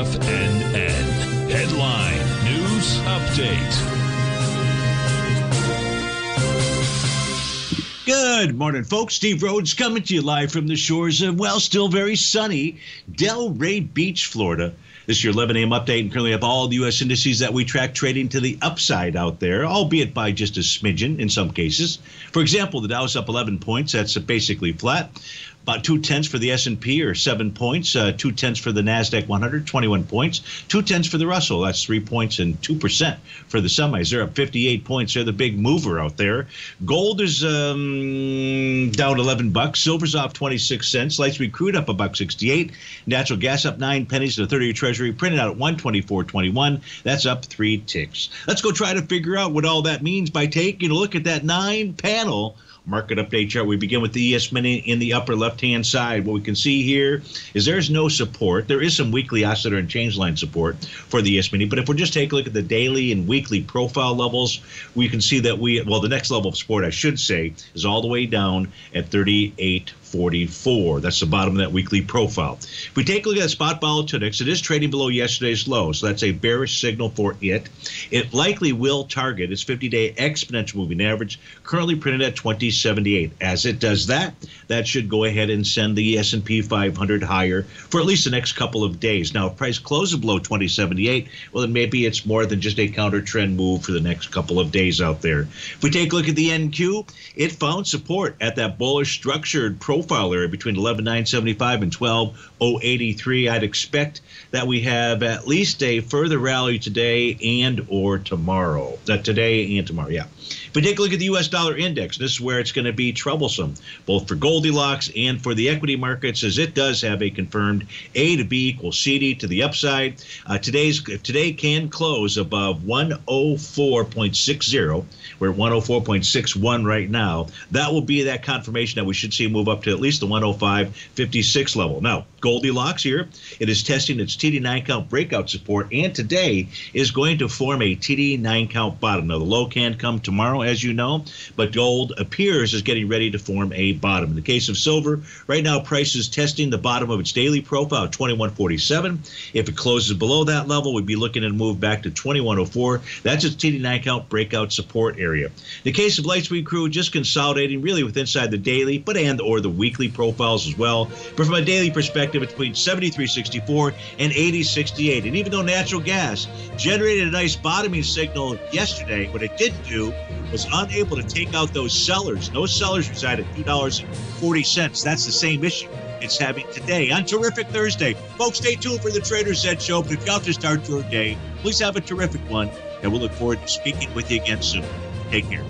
FNN. Headline News Update. Good morning, folks. Steve Rhodes coming to you live from the shores of, well, still very sunny Delray Beach, Florida. This is your 11 a.m. update, and currently have all the U.S. indices that we track trading to the upside out there, albeit by just a smidgen in some cases. For example, the Dow is up 11 points. That's basically flat about two tenths for the S&P or seven points, uh, two tenths for the Nasdaq 100, 21 points, two tenths for the Russell. That's three points and two percent for the semis. They're up 58 points. They're the big mover out there. Gold is um, down 11 bucks. Silver's off 26 cents. Light sweet crude up a buck 68. Natural gas up nine pennies. The 30-year Treasury printed out at 124.21. That's up three ticks. Let's go try to figure out what all that means by taking a look at that nine panel market update chart. We begin with the ES mini in the upper left hand side. What we can see here is there's no support. There is some weekly oscillator and change line support for the ES mini, but if we just take a look at the daily and weekly profile levels, we can see that we, well, the next level of support, I should say, is all the way down at 38 44. That's the bottom of that weekly profile. If we take a look at the spot volatility, it is trading below yesterday's low, so that's a bearish signal for it. It likely will target its 50-day exponential moving average, currently printed at 2078. As it does that, that should go ahead and send the S&P 500 higher for at least the next couple of days. Now, if price closes below 2078, well, then maybe it's more than just a counter trend move for the next couple of days out there. If we take a look at the NQ, it found support at that bullish structured profile profile area between 11,975 and 12,083. I'd expect that we have at least a further rally today and or tomorrow. That today and tomorrow, yeah. If we take a look at the U.S. dollar index, this is where it's going to be troublesome, both for Goldilocks and for the equity markets, as it does have a confirmed A to B equals CD to the upside. Uh, today's today can close above 104.60. We're at 104.61 right now. That will be that confirmation that we should see move up to at least the 105.56 level. Now, Goldilocks here, it is testing its TD9 count breakout support, and today is going to form a TD9 count bottom. Now, the low can come tomorrow as you know, but gold appears is getting ready to form a bottom. In the case of silver, right now price is testing the bottom of its daily profile 2147. If it closes below that level, we'd be looking a move back to 2104. That's its TD9 count breakout support area. In the case of light sweet crude, just consolidating really with inside the daily, but and or the weekly profiles as well. But from a daily perspective, it's between 73.64 and 80.68. And even though natural gas generated a nice bottoming signal yesterday, what it did do was unable to take out those sellers. Those sellers reside at $2.40. That's the same issue it's having today on Terrific Thursday. Folks, stay tuned for the Trader's Edge show. But if you have to start your day, please have a terrific one. And we'll look forward to speaking with you again soon. Take care.